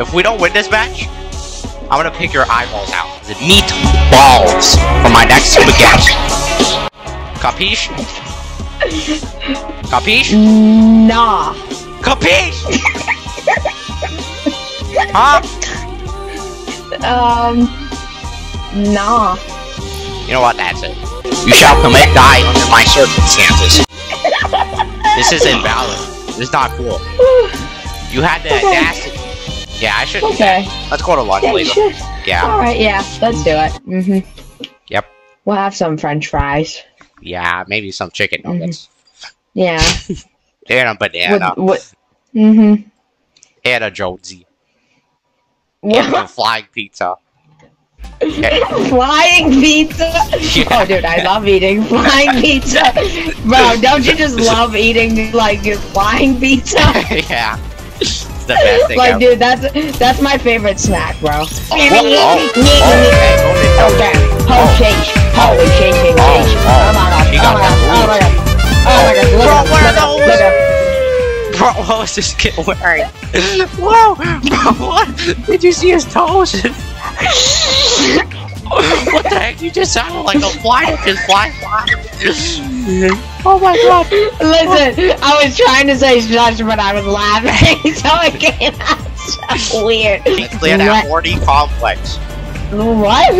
If we don't win this match, I'm gonna pick your eyeballs out. The meat balls for my next spaghetti. Capiche? Capiche? Nah. Capiche? huh? Um. Nah. You know what? That's it. You shall commit die under my circumstances. this is invalid. This is not cool. You had the audacity. Yeah, I should. Okay. Let's go to lunch Yeah, later. should. Yeah. All right. Yeah. Let's do it. Mhm. Yep. We'll have some French fries. Yeah, maybe some chicken nuggets. Yeah. And a banana. What? What? Mhm. And a Jonesy. And a flying pizza. Flying pizza. Yeah. Oh, dude, I love eating flying pizza. Bro, don't you just love eating like flying pizza? yeah. It's the best thing Like, ever. dude, that's that's my favorite snack, bro. Oh, oh, oh, okay, go to Oh, town. damn. Oh, Oh. change. Holy change, change, Oh, change. oh. Oh, my god. She Oh, got my god. Oh, my god. Oh, my god. Look Bro, at what are look at- those? look at- Bro, what was this kid wearing? Whoa! Bro, what? Did you see his toes? what the heck? You just sounded like a fly that just fly fly. oh my god. Listen, I was trying to say shush, but I was laughing, so it came out so weird. Let's clear that horny complex. What?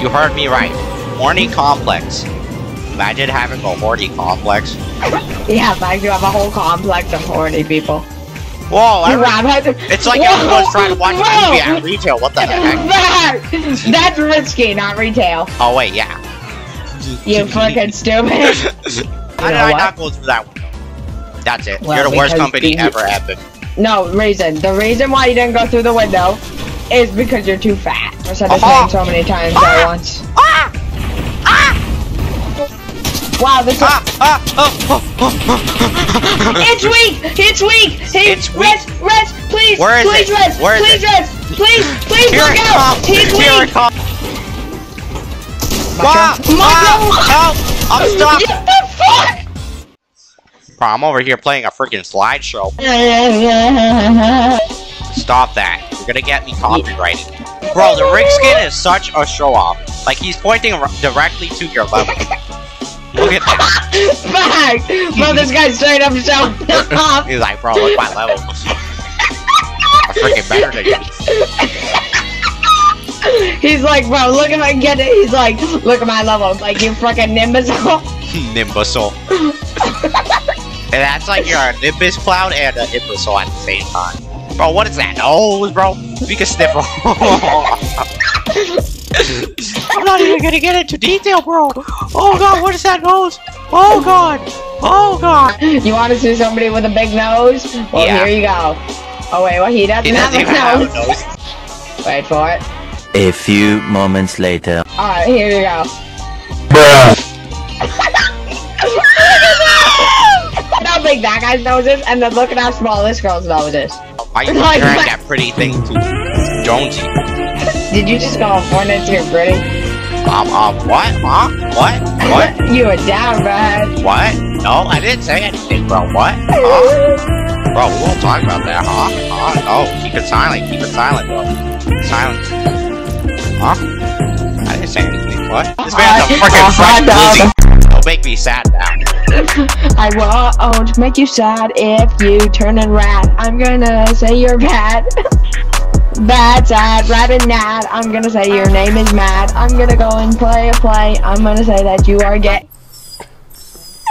You heard me right. Horny complex. Imagine having a horny complex. yeah, I do have a whole complex of horny people. Whoa, You every- Rob had to- it's like Whoa, everyone's trying to watch a whoa. movie at retail. What the heck? That- That's risky, not retail. Oh wait, yeah. You fucking stupid. How did I not go through that window? That's it. Well, You're the worst company you- ever, Epic. No reason. The reason why you didn't go through the window is because you're too fat. I said the Uh-huh. name so many times Ah. at once. Ah! Wow, this is. Ah! Ah! Oh, oh, oh, oh. It's weak! It's weak! Hey, It's weak. Rest, rest, please! Where is please it? rest! Where is please it? rest! Please, please Here look out! comes! He's Here weak! Help! I'm stuck! What the fuck? Bro, I'm over here playing a freaking slideshow. Stop that. You're gonna get me copyrighted. Bro, the rig skin is such a show off. Like, he's pointing r- directly to your level. Look at that. Fuck! Bro, this guy's straight up showing off. He's like, bro, look my level. I'm freaking better than you. He's like, bro, look at my get it. He's like, look at my level. Like you fucking imbecile. Nimbusol. and that's like you're a Nimbus cloud and an imbecile at the same time. Bro, what is that nose, bro? We can sniffle. I'm not even gonna get into detail, bro. Oh god, what is that nose? Oh god. Oh god. You want to see somebody with a big nose? Well, Yeah. here you go. Oh wait, well he doesn't, He doesn't have have a a nose. nose. Wait for it. A few moments later. All right, here you go. Look how big that guy's nose is, and then look at how small this girl's nose is. Why you Like- comparing that pretty thing to Jonesy? Did you just call Hornet to your pretty? Um, um, what? Huh? What? What? you were down bad. What? No, I didn't say anything, bro. What? Huh? Bro, we won't talk about that, huh? Huh? No, keep it silent. Keep it silent, bro. Silent. Huh? I didn't say anything. What? This man's a freaking uh, French. Lizzie. Don't make me sad now. I won't make you sad if you turn and rat. I'm gonna say you're bad. bad, sad, rat and gnat. I'm gonna say your name is mad. I'm gonna go and play a play. I'm gonna say that you are gay.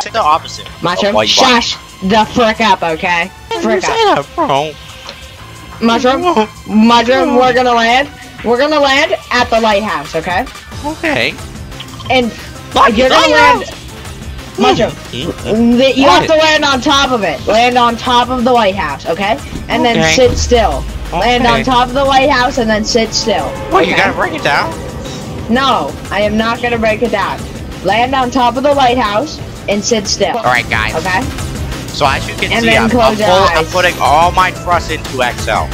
Say the opposite. Mushroom, of what you want. shush the frick up, okay? Frick up. Mushroom, mushroom, we're gonna land. We're gonna land at the lighthouse, okay? Okay. And Fuck, you're gonna land. Hmm. Mushroom, th- you have to land on top of it. Land on top of the lighthouse, okay? And then sit still. Land on top of the lighthouse and then sit still. What, you gotta break it down? No, I am not gonna break it down. Land on top of the lighthouse and sit still. Alright, guys. Okay? So as you can And see, I'm, I'm, full, I'm putting all my trust into Excel.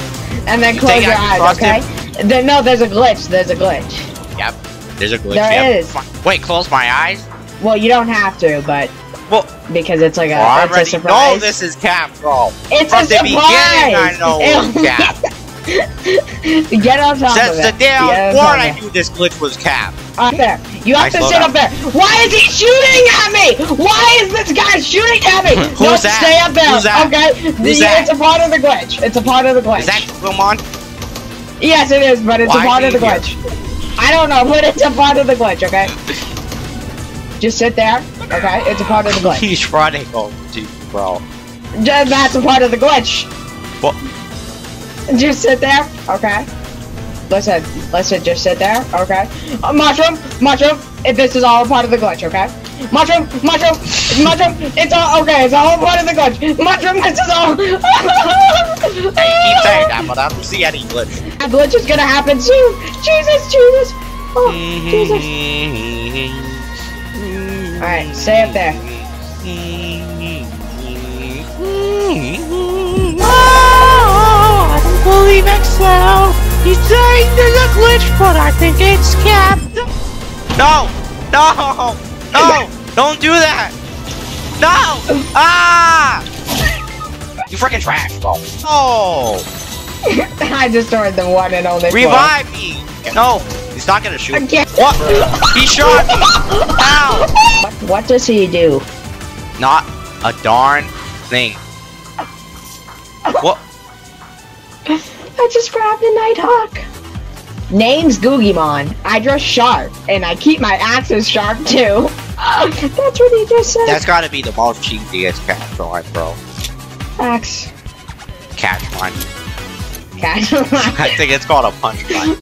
And then You close your I can eyes, okay? There, no, there's a glitch. There's a glitch. Yep. There's a glitch. There yep. is. Wait, close my eyes? Well, you don't have to, but Well, because it's like a, I it's a surprise. know this is Cap, bro. It's From a the beginning, I know it was Cap. Get on top Since of the it. day I was born, I knew this glitch was Cap. Up there. You have I to sit down. up there. Why is he shooting at me? Why is this guy shooting at me? Who's no, that? stay up there. Who's that? Okay. Who's Yeah, that? It's a part of the glitch. It's a part of the glitch. Is that Pokemon? Yes, it is, but it's Why a part of the he here? glitch. I don't know, but it's a part of the glitch. Okay. Just sit there. Okay. It's a part of the glitch. He's running over to you, bro. That's a part of the glitch. What? Just sit there. Okay. Listen, listen, just sit there, okay? Uh, mushroom, mushroom, if this is all a part of the glitch, okay? Mushroom, mushroom, mushroom, it's all, okay, it's all a part of the glitch. Mushroom, this is all. Hey, you keep saying that, I don't see any glitch. That glitch is gonna happen soon. Jesus, Jesus. Oh, mm-hmm. Jesus. Alright, stay up there. Oh, I don't believe Excel. He's saying there's a glitch, but I think it's capped. No! No! No! Don't do that! No! Ah! You freaking trash, bro. Oh! I destroyed the one and only. Revive me! No! He's not gonna shoot. I can't. What? He shot me! Ow! What, what does he do? Not a darn thing. What? I just grabbed a Nighthawk. Name's Guggimon. I dress sharp, and I keep my axes sharp too. That's what he just said. That's gotta be the most cheesiest catch line, bro. Axe. Catch line. I think it's called a punch line.